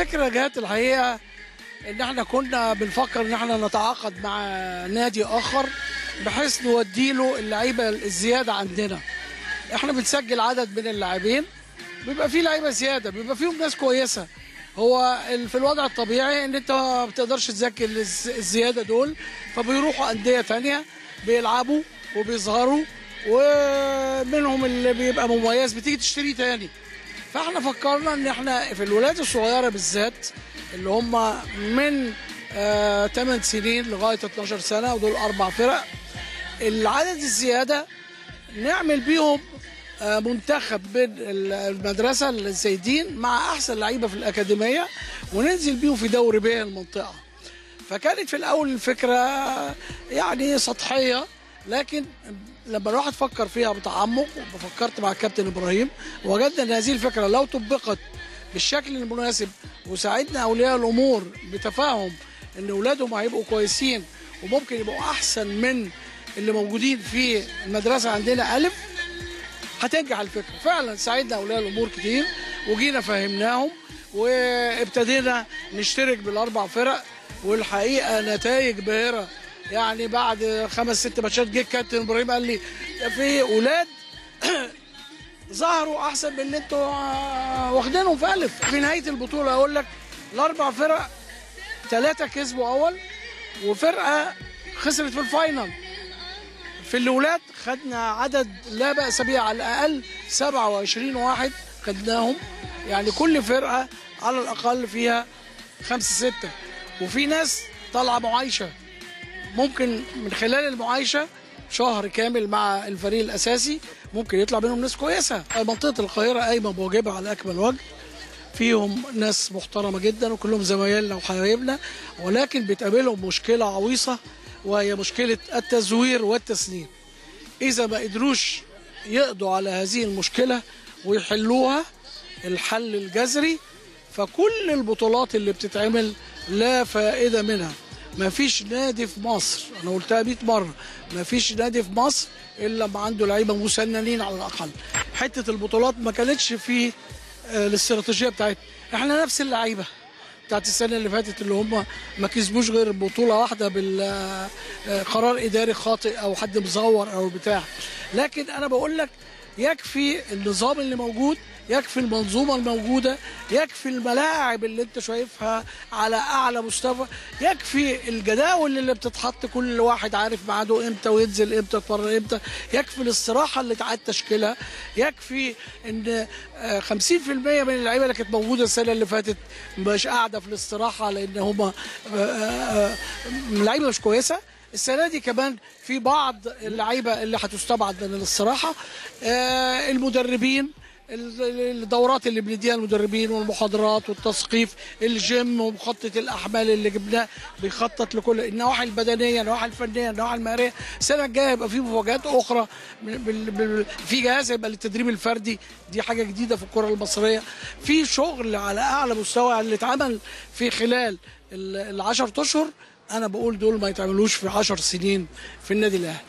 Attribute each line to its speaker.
Speaker 1: الفكرة جت الحقيقة إن إحنا كنا بنفكر إن إحنا نتعاقد مع نادي آخر بحيث نودي له اللعيبة الزيادة عندنا. إحنا بنسجل عدد من اللاعبين بيبقى فيه لعيبة زيادة بيبقى فيهم ناس كويسة. هو في الوضع الطبيعي إن أنت ما بتقدرش الز- الزيادة دول فبيروحوا أندية تانية بيلعبوا وبيظهروا ومنهم اللي بيبقى مميز بتيجي تشتريه تاني. فاحنا فكرنا إن إحنا في الولاد الصغيرة بالذات اللي هم من آه 8 سنين لغاية 12 سنة ودول أربع فرق العدد الزيادة نعمل بيهم آه، منتخب بين ال- المدرسة الزايدين مع أحسن لعيبة في الأكاديمية وننزل بيهم في دوري بيع المنطقة. فكانت في الأول الفكرة يعني سطحية لكن لما الواحد فكر فيها بتعمق وفكرت مع الكابتن إبراهيم وجدنا إن هذه الفكرة لو طبقت بالشكل المناسب وساعدنا أولياء الأمور بتفاهم إن أولادهم هيبقوا كويسين وممكن يبقوا أحسن من اللي موجودين في المدرسة عندنا ألف هتنجح الفكرة. فعلا ساعدنا أولياء الأمور كتير وجينا فهمناهم وابتدينا نشترك بالأربع فرق والحقيقة نتائج باهرة. يعني بعد خمس ست ماتشات جه الكابتن إبراهيم قال لي في أولاد ظهروا أحسن من اللي أنتوا آه، واخدينهم في ألف. في نهاية البطولة أقول لك الأربع فرق ثلاثة كسبوا أول وفرقة خسرت في الفاينل. في الاولاد خدنا عدد لا بأس به على الأقل 27 واحد خدناهم. يعني كل فرقة على الأقل فيها خمسة ستة. وفي ناس طالعة معايشة. ممكن من خلال المعايشة شهر كامل مع الفريق الأساسي ممكن يطلع منهم ناس كويسة. منطقة القاهرة قايمه بواجبها على أكمل وجه. فيهم ناس محترمة جدا وكلهم زمايلنا وحبايبنا ولكن بتقابلهم مشكلة عويصة وهي مشكلة التزوير والتسنين إذا ما قدروش يقضوا على هذه المشكلة ويحلوها الحل الجذري فكل البطولات اللي بتتعمل لا فائدة منها. ما فيش نادي في مصر أنا قلتها 100 مرة ما فيش نادي في مصر إلا ما عنده لعيبة مسننين على الأقل. حتة البطولات ما كانتش في آه، الاستراتيجية بتاعتنا إحنا نفس اللعيبة بتاعت السنة اللي فاتت اللي هم ما كسبوش غير بطولة واحدة بالقرار إداري خاطئ أو حد مزور أو بتاع. لكن أنا بقول لك يكفي النظام اللي موجود يكفي المنظومة الموجودة يكفي الملاعب اللي انت شايفها على أعلى مستوى يكفي الجداول اللي بتتحط كل واحد عارف ميعاده إمتى وينزل إمتى يتمرن إمتى يكفي الاستراحة اللي تعاد تشكيلها يكفي إن آه، 50% من اللعيبة اللي كانت موجودة السنة اللي فاتت مش قاعدة في الاستراحة لأن هم لعيبة مش كويسة. السنة دي كمان في بعض اللعيبة اللي هتستبعد من الاستراحة آه، المدربين ال- الدورات اللي بنديها المدربين والمحاضرات والتثقيف الجيم ومخطط الأحمال اللي جبناه بيخطط لكل النواحي البدنية النواحي الفنية النواحي المهاريه السنة الجاية يبقى في مفاجآت أخرى في جهاز يبقى للتدريب الفردي دي حاجة جديدة في الكرة المصرية. في شغل على أعلى مستوى اللي اتعمل في خلال ال 10 أشهر أنا بقول دول ما يتعملوش في 10 سنين في النادي الأهلي.